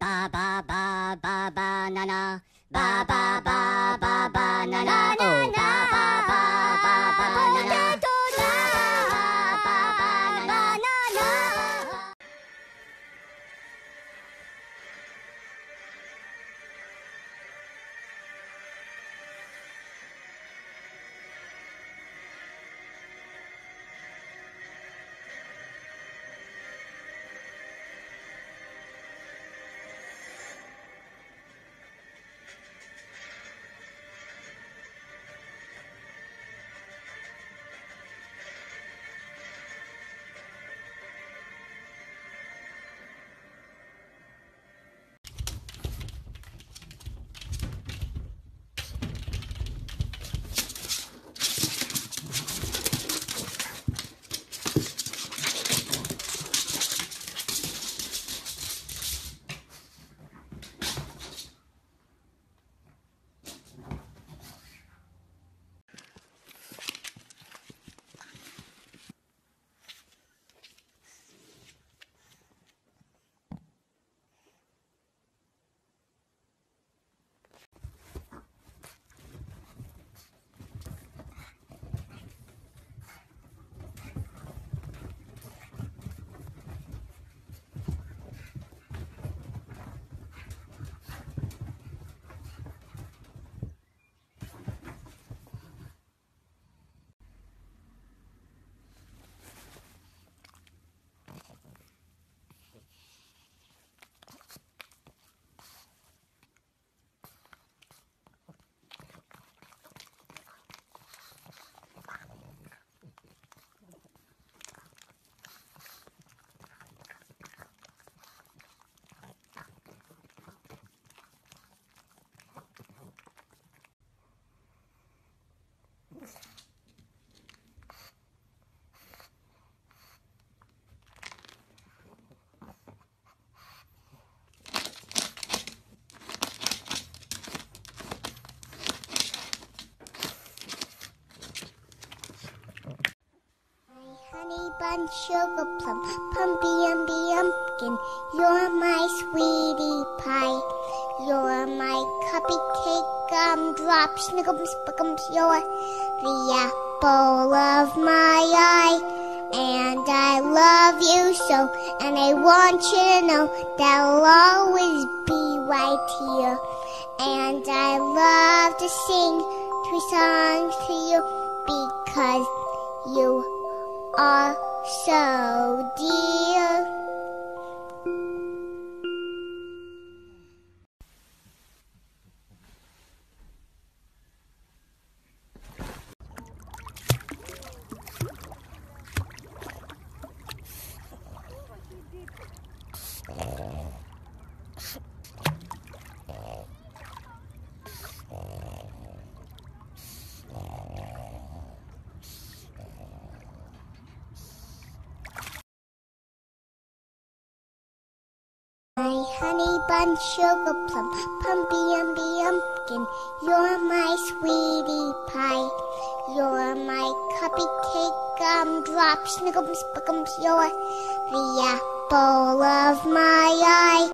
ba ba ba ba ba na na ba ba ba ba ba na na。Sugar plum, pumpy umby umpkin. You're my sweetie pie. You're my cupcake gumdrop, snickums, spickums. You're the apple of my eye. And I love you so, and I want you to know that I'll always be right here. And I love to sing three songs to you because you are so dear. Honey bun, sugar plum, pumpy umby umpkin. You're my sweetie pie. You're my cupcake gumdrop, snickums, spickums. You're the apple of my eye.